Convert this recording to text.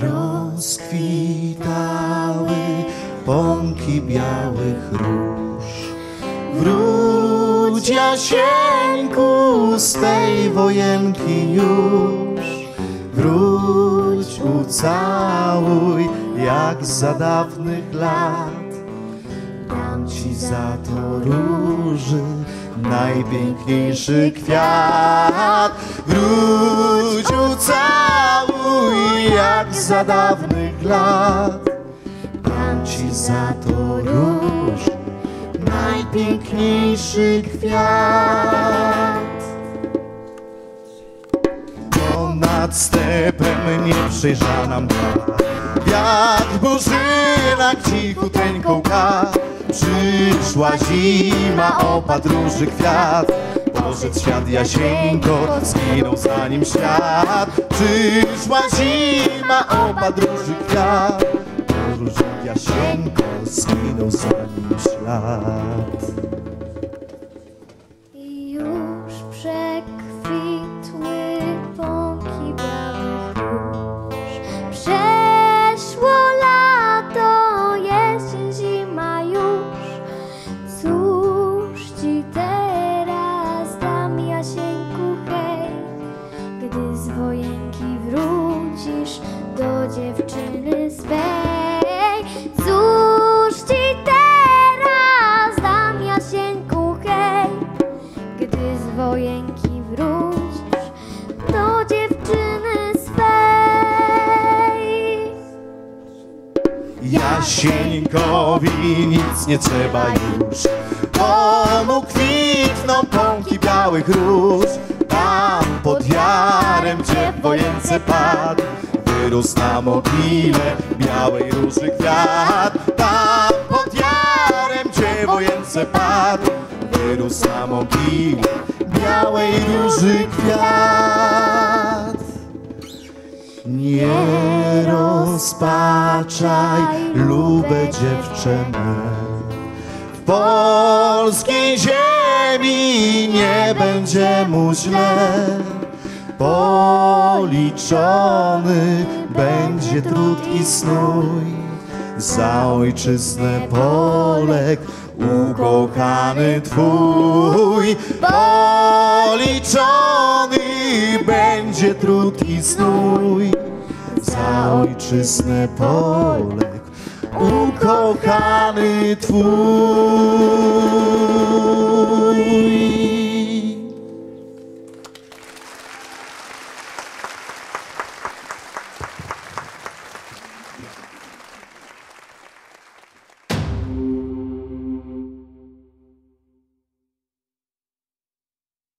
rozkwitały pąki białych róż. Wróć Jasieńku z tej wojenki już, wróć ucałuj jak za dawnych lat. Dam ci za to róży najpiękniejszy kwiat. Wróć ucałuj jak za dawnych lat. Dam ci za to róż najpiękniejszy kwiat. Ponad stepem nieprzejrzana mgła Wiatr burzynak cichuteńką łka Przyszła zima, opadł róży kwiat Poszedł świat Jasieńko, zginął zanim świat. Przyszła zima, opadł róży kwiat. Poszedł Jasieńko, zginął zanim świat wojenki wrócisz do dziewczyny swej. Cóż ci teraz dam, Jasieńku, hej, gdy z wojenki wrócisz do dziewczyny swej. Jasieńkowi nic nie trzeba już Komu kwitną pąki białych róż w wojence padł Wyrósł na mogile białej róży kwiat Tam pod jarem gdzie wojence padł Wyrósł na mogile białej róży kwiat nie rozpaczaj, lube dziewczę. W polskiej ziemi nie będzie mu źle. Policzony będzie trud i snój. Za ojczyznę Polek, ukochany Twój. Policzony będzie trud i snój. Za ojczyznę Polek, ukochany Twój.